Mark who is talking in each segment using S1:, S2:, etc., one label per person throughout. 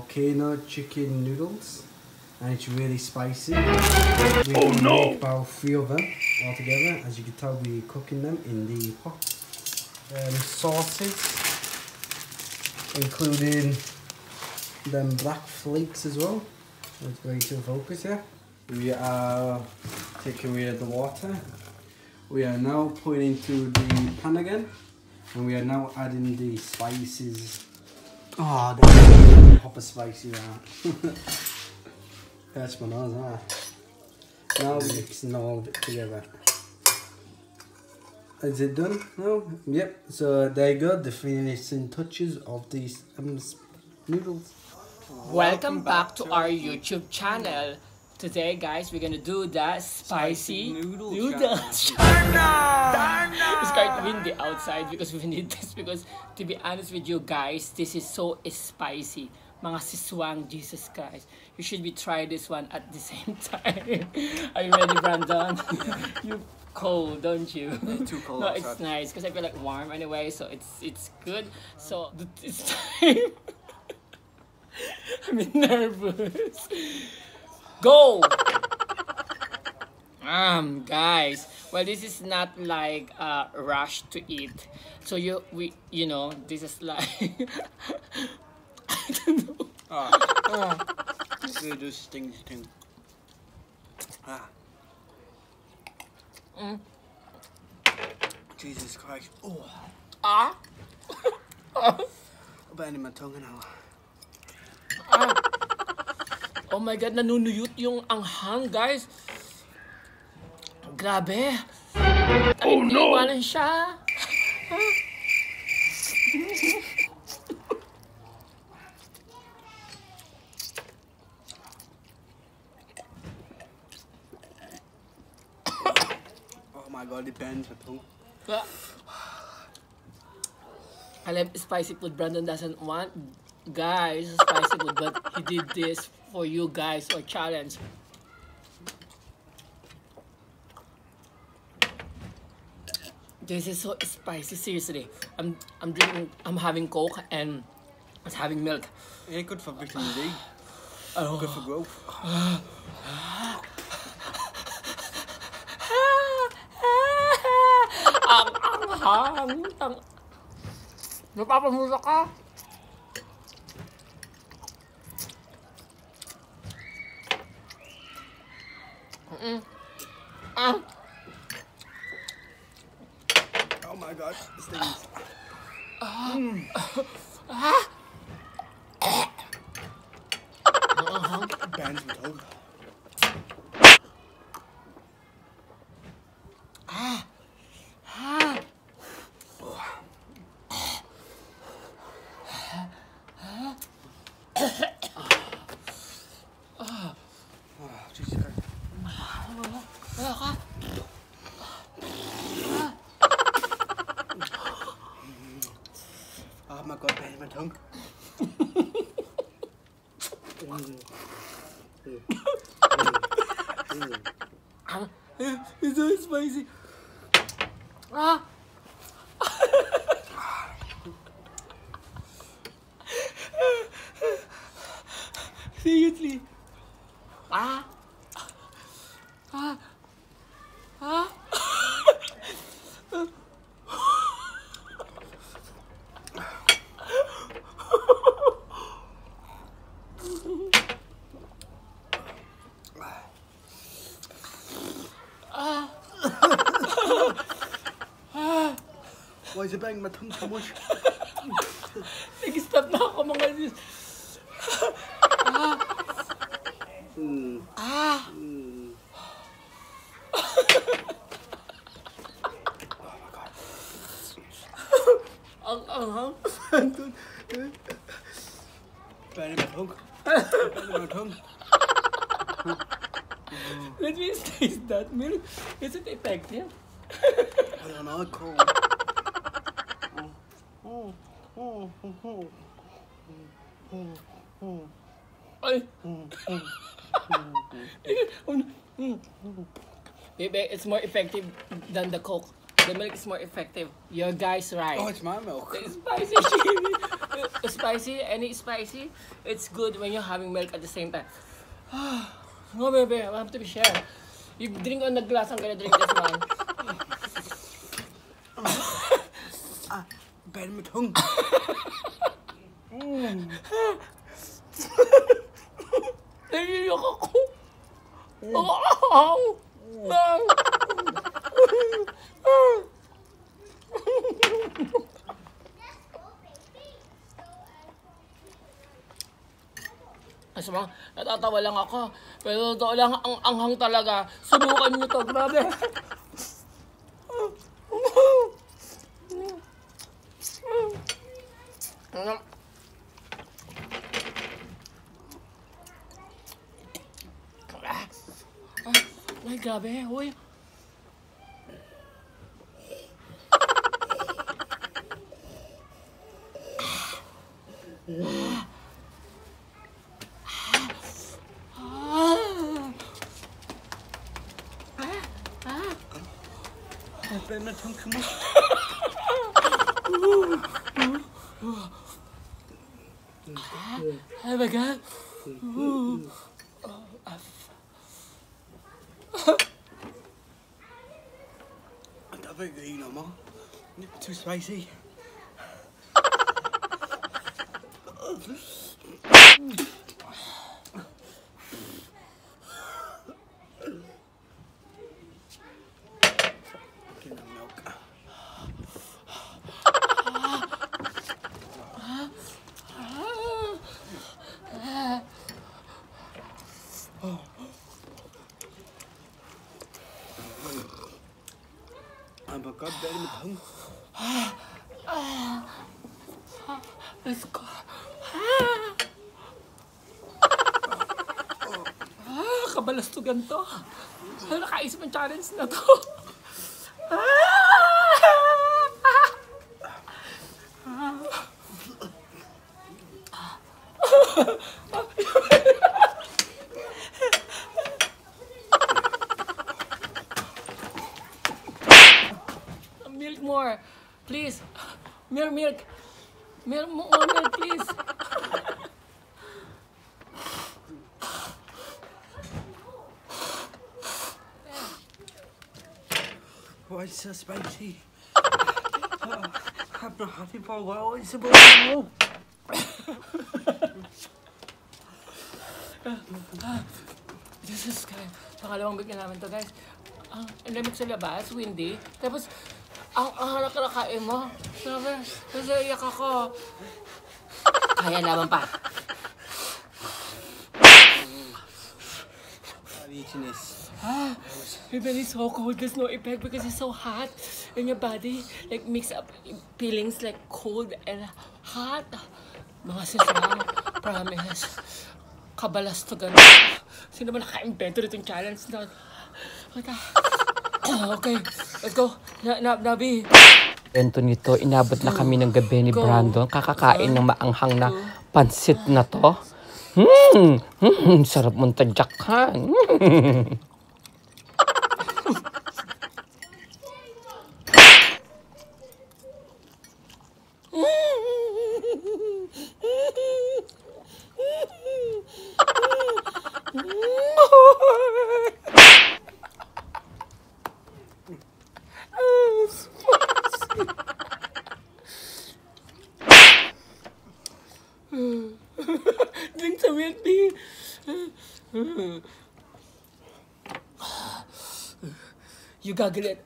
S1: volcano chicken noodles, and it's really spicy. We oh no! About three of them all together. As you can tell, we're cooking them in the pot. Um, sauces, including them black flakes as well. Let's go to focus here. We are taking away the water. We are now putting into the pan again. And we are now adding the spices. Oh, the proper spicy that. That's nose, huh? Now mixing all of it together. Is it done No. Yep. So there you go, the finishing touches of these um, noodles.
S2: Welcome, back, to our YouTube channel. Today, guys, we're gonna do the spicy, spicy noodle, noodle challenge. it's quite windy outside because we need this because, to be honest with you guys, this is so spicy. Mga siswang Jesus Christ. You should be try this one at the same time. Are you ready, Brandon? you cold, don't you?
S3: too cold.
S2: no, it's nice because I feel like warm anyway, so it's it's good. So this time, I'm nervous. Go! um, guys. Well, this is not like a rush to eat. So you, we, you know, this is like. I don't know.
S3: Ah. ah. This do sting sting. Ah. Mm. Jesus Christ. Oh.
S2: Ah.
S3: ah. Ba my tongue now.
S2: Ah. Oh my God, nanunuyot yung anghang, guys. Grabe.
S3: Oh no!
S2: Iwanan siya.
S3: oh my god, depends sa ito.
S2: Alam, spicy food Brandon doesn't want. Guys, spicy food, but he did this for you guys or challenge. This is so spicy, seriously. I'm I'm drinking I'm having coke and I'm having milk.
S3: Yeah, good for vitamin D. Oh. Good for growth.
S2: ang ang Napapamusa ka?
S3: Mm -mm. Oh my God! this thing is... Mm. Uh -huh. Bands with Oh
S2: mein Gott,
S3: mein
S2: Tonk. Wieso ist spicy? Ah! Seriously.
S3: So much?
S2: Nag-stop na ako mga sis. ah.
S3: Mm.
S2: Ah.
S3: Mm. oh my God.
S2: ang anghang.
S3: Tongue. Banging my tongue.
S2: Let me taste that milk. Is it effective?
S3: I don't know, cold.
S2: Baby, it's more effective than the Coke. The milk is more effective. Your guys right.
S3: Oh, it's my milk.
S2: It's spicy chili. spicy? Any spicy? It's good when you're having milk at the same time. no, baby, I have to be shared. You drink on the glass, I'm gonna drink this one.
S1: Bad my tongue.
S2: mm. Naiiyak ako. Oh! Asma, natatawa lang ako. Pero totoo lang, ang anghang talaga. Subukan nyo to, grabe. Vai gravar hoje.
S1: Ben? There we
S2: go. I don't
S1: think they eat no more. Too spicy. my god, dahil maghang.
S2: Let's go. Ah, kabalastugan to. Nakaisip ng challenge na to. more. Please. More milk. More, more milk, please.
S1: Why is so spicy? uh, I'm not happy for a while. It's about to.
S2: This is guys. Pangalawang bigyan namin to guys. Ang uh, lamig sa labas, windy. Tapos ang anak na kain mo. Sabi, kasi iyak ako. Kaya naman pa.
S1: this.
S2: Ah, even it's so cold, there's no effect because it's so hot in your body. Like mix up feelings like cold and hot. Mga sisang, promise. Kabalas to ganun. Sino ba naka-invento nitong challenge na? Wait, okay, let's go. Na, na, Nabi. Ento nito, inabot na kami ng gabi ni Brandon. Kakakain ng maanghang na pansit na to. Hmm, hmm sarap mong tadyakan. Drink some milk, please. You gaggle it.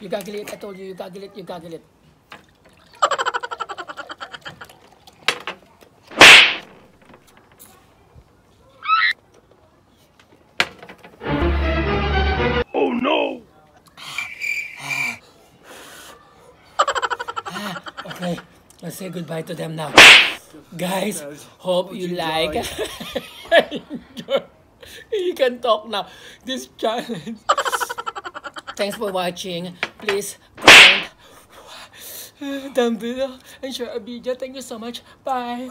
S2: You gaggle it. I told you, you gaggle it, you gaggle it. Let's say goodbye to them now. Guys, hope you like. you can talk now. This challenge. Thanks for watching. Please comment. down below and share a video. Thank you so much. Bye.